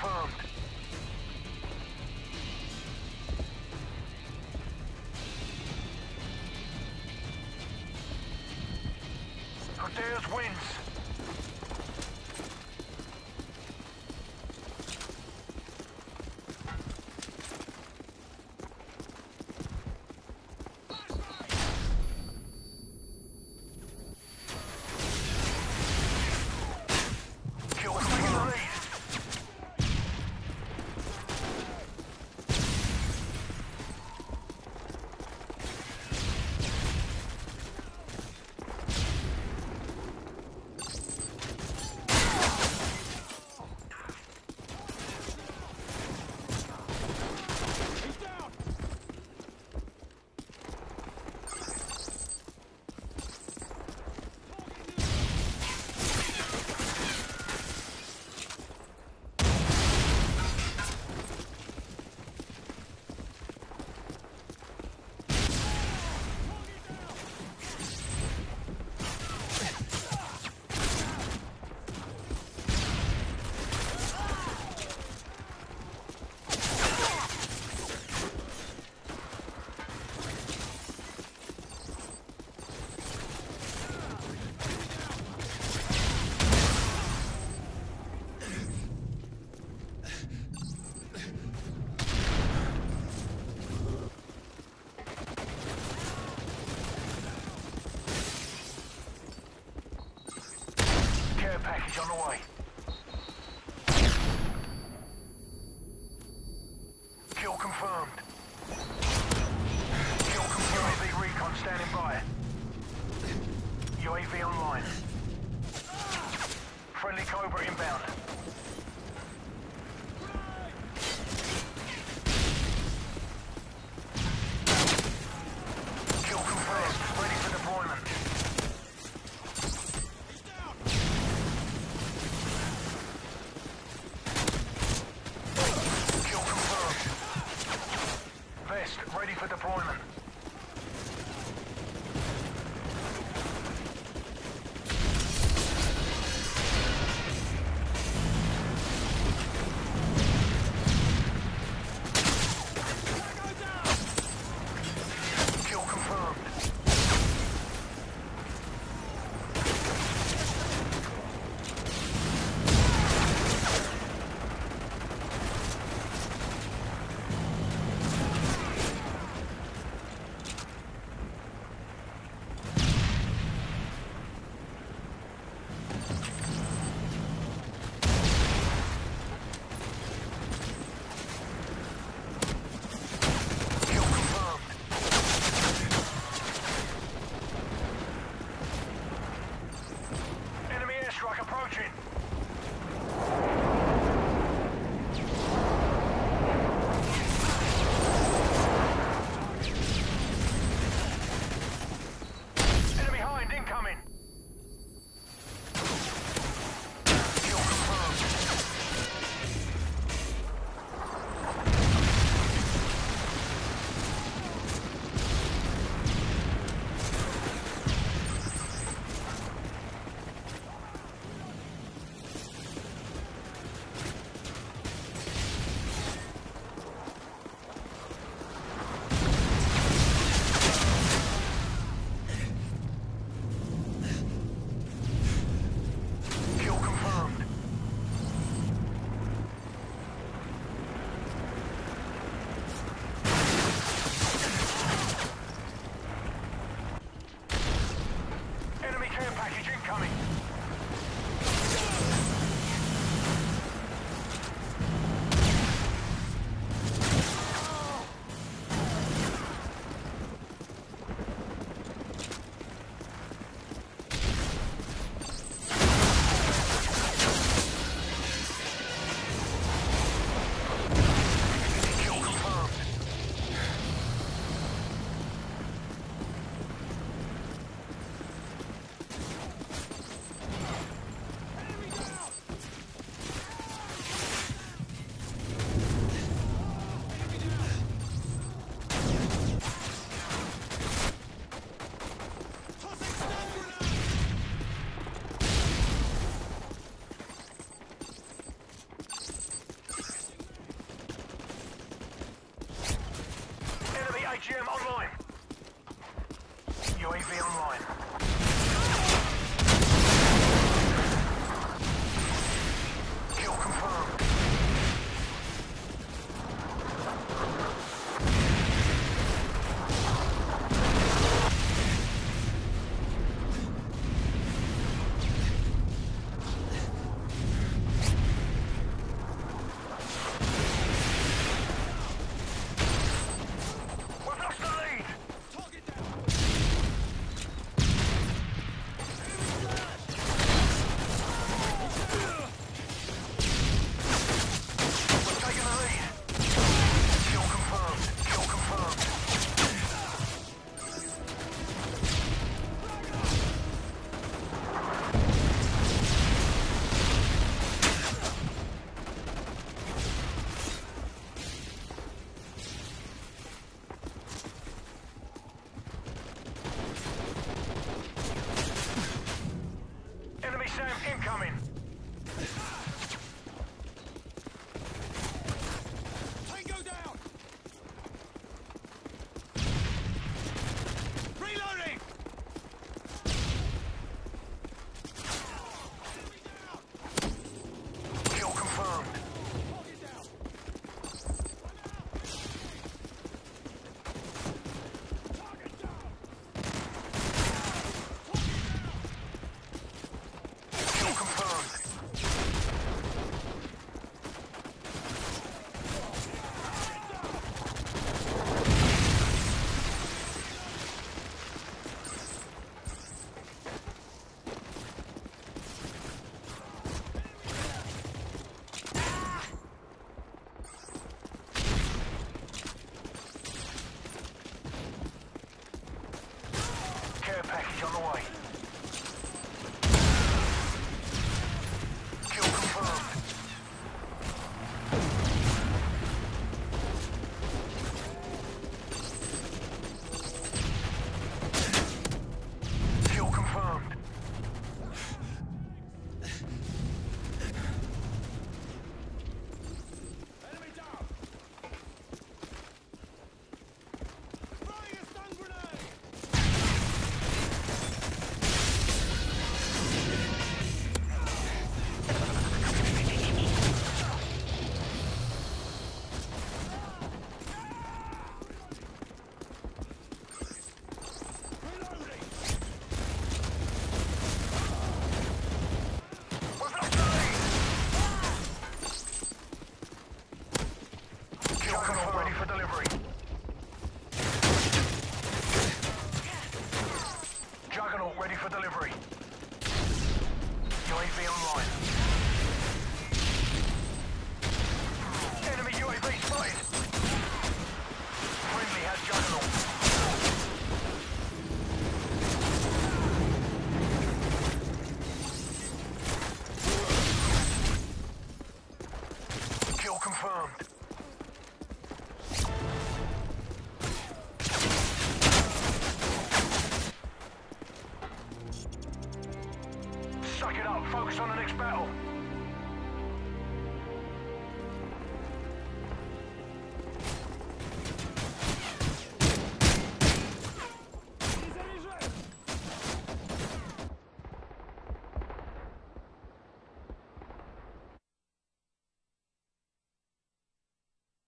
confirmed. Hodeas wins. Package on the way. Kill confirmed. Kill confirmed. UAV recon standing by. UAV online. Friendly Cobra inbound. Kill confirmed. Ready for deployment. Kill confirmed. Vest ready for deployment. HGM online. UAV online. incoming. on the way. UAV online.